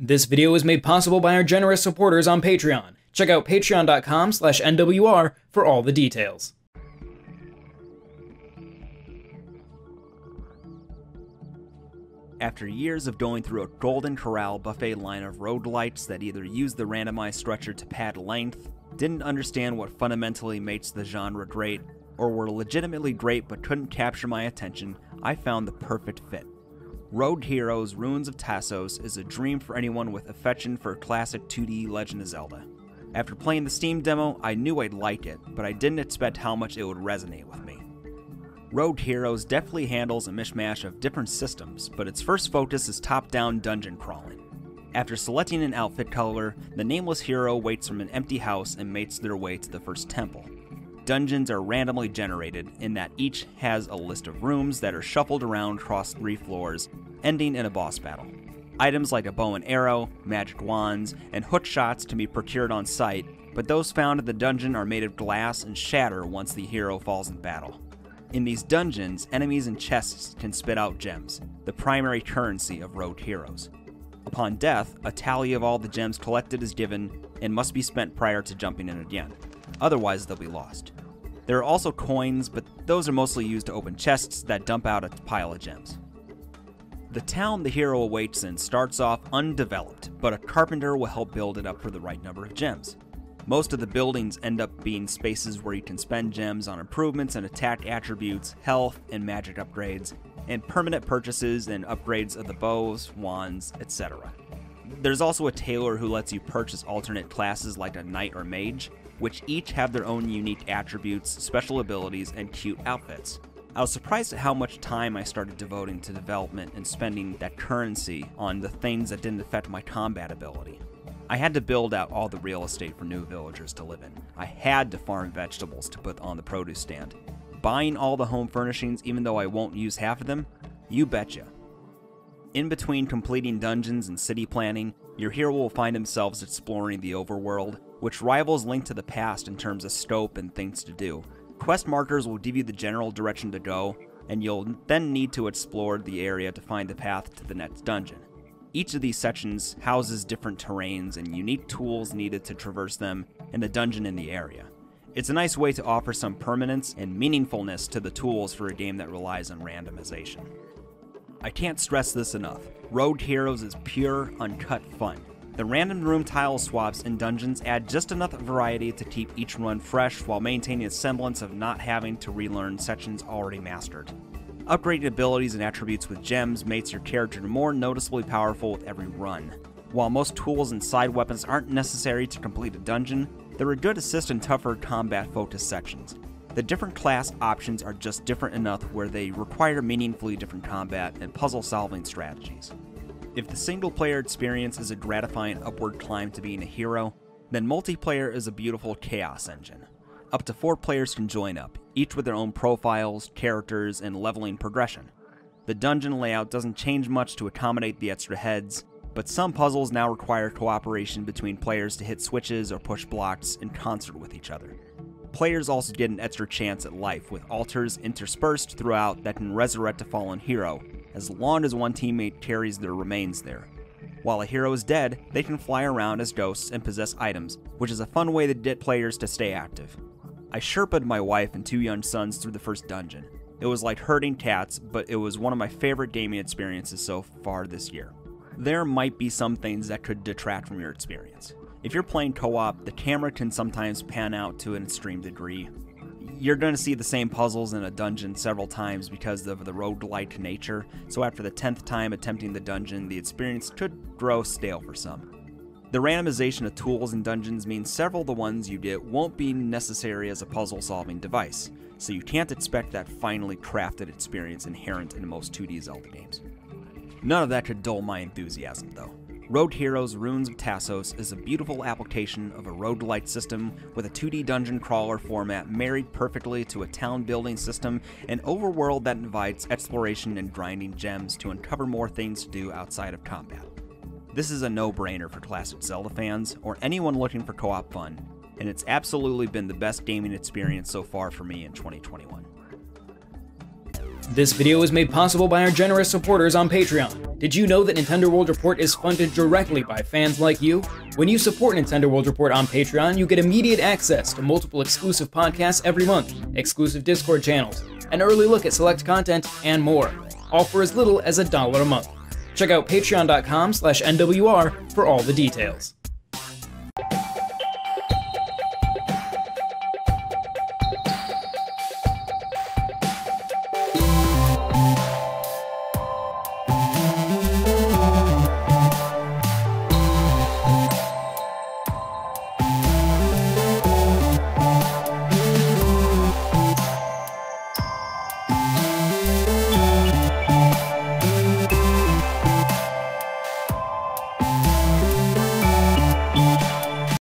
This video was made possible by our generous supporters on Patreon. Check out patreon.com slash NWR for all the details. After years of going through a Golden Corral buffet line of roguelites that either use the randomized stretcher to pad length, didn't understand what fundamentally makes the genre great, or were legitimately great but couldn't capture my attention, I found the perfect fit. Rogue Heroes Ruins of Tasos is a dream for anyone with affection for classic 2D Legend of Zelda. After playing the Steam demo, I knew I'd like it, but I didn't expect how much it would resonate with me. Road Heroes deftly handles a mishmash of different systems, but its first focus is top down dungeon crawling. After selecting an outfit color, the nameless hero waits from an empty house and makes their way to the first temple. Dungeons are randomly generated in that each has a list of rooms that are shuffled around across three floors, ending in a boss battle. Items like a bow and arrow, magic wands, and hook shots can be procured on site, but those found in the dungeon are made of glass and shatter once the hero falls in battle. In these dungeons, enemies and chests can spit out gems, the primary currency of rogue heroes. Upon death, a tally of all the gems collected is given and must be spent prior to jumping in again. Otherwise, they'll be lost. There are also coins, but those are mostly used to open chests that dump out a pile of gems. The town the hero awaits in starts off undeveloped, but a carpenter will help build it up for the right number of gems. Most of the buildings end up being spaces where you can spend gems on improvements and attack attributes, health, and magic upgrades, and permanent purchases and upgrades of the bows, wands, etc. There's also a tailor who lets you purchase alternate classes like a knight or mage, which each have their own unique attributes, special abilities, and cute outfits. I was surprised at how much time I started devoting to development and spending that currency on the things that didn't affect my combat ability. I had to build out all the real estate for new villagers to live in. I had to farm vegetables to put on the produce stand. Buying all the home furnishings, even though I won't use half of them? You betcha. In between completing dungeons and city planning, your hero will find themselves exploring the overworld, which rivals Link to the Past in terms of scope and things to do. Quest markers will give you the general direction to go, and you'll then need to explore the area to find the path to the next dungeon. Each of these sections houses different terrains and unique tools needed to traverse them and the dungeon in the area. It's a nice way to offer some permanence and meaningfulness to the tools for a game that relies on randomization. I can't stress this enough. Rogue Heroes is pure, uncut fun. The random room tile swaps in dungeons add just enough variety to keep each run fresh while maintaining a semblance of not having to relearn sections already mastered. Upgrading abilities and attributes with gems makes your character more noticeably powerful with every run. While most tools and side weapons aren't necessary to complete a dungeon, they're a good assist in tougher combat focused sections. The different class options are just different enough where they require meaningfully different combat and puzzle solving strategies. If the single player experience is a gratifying upward climb to being a hero, then multiplayer is a beautiful chaos engine. Up to four players can join up, each with their own profiles, characters, and leveling progression. The dungeon layout doesn't change much to accommodate the extra heads, but some puzzles now require cooperation between players to hit switches or push blocks in concert with each other. Players also get an extra chance at life, with altars interspersed throughout that can resurrect a fallen hero, as long as one teammate carries their remains there. While a hero is dead, they can fly around as ghosts and possess items, which is a fun way to get players to stay active. I Sherpa'd my wife and two young sons through the first dungeon. It was like herding cats, but it was one of my favorite gaming experiences so far this year. There might be some things that could detract from your experience. If you're playing co op, the camera can sometimes pan out to an extreme degree. You're going to see the same puzzles in a dungeon several times because of the roguelike nature, so after the 10th time attempting the dungeon, the experience could grow stale for some. The randomization of tools in dungeons means several of the ones you get won't be necessary as a puzzle solving device, so you can't expect that finely crafted experience inherent in most 2D Zelda games. None of that could dull my enthusiasm, though. Rogue Heroes Ruins of Tasos is a beautiful application of a roguelite system with a 2D dungeon crawler format married perfectly to a town building system and overworld that invites exploration and grinding gems to uncover more things to do outside of combat. This is a no brainer for classic Zelda fans or anyone looking for co op fun, and it's absolutely been the best gaming experience so far for me in 2021. This video was made possible by our generous supporters on Patreon. Did you know that Nintendo World Report is funded directly by fans like you? When you support Nintendo World Report on Patreon, you get immediate access to multiple exclusive podcasts every month, exclusive Discord channels, an early look at select content, and more, all for as little as a dollar a month. Check out patreon.com slash NWR for all the details.